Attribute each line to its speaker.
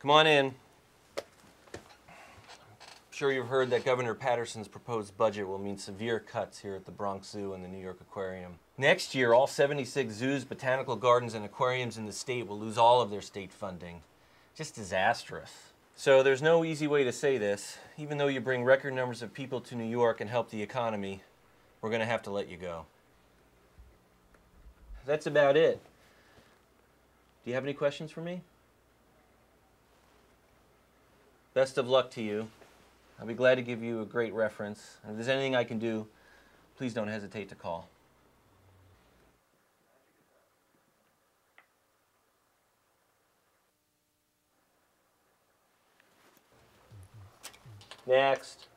Speaker 1: Come on in. I'm sure you've heard that Governor Paterson's proposed budget will mean severe cuts here at the Bronx Zoo and the New York Aquarium. Next year, all 76 zoos, botanical gardens, and aquariums in the state will lose all of their state funding. Just disastrous. So there's no easy way to say this. Even though you bring record numbers of people to New York and help the economy, we're going to have to let you go. That's about it. Do you have any questions for me? Best of luck to you. I'll be glad to give you a great reference. And if there's anything I can do, please don't hesitate to call. Next.